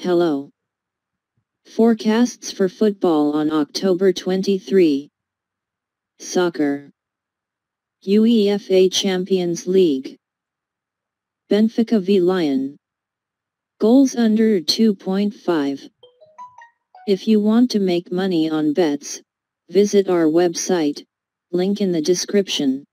Hello. Forecasts for football on October 23. Soccer. UEFA Champions League. Benfica v Lyon. Goals under 2.5. If you want to make money on bets, visit our website, link in the description.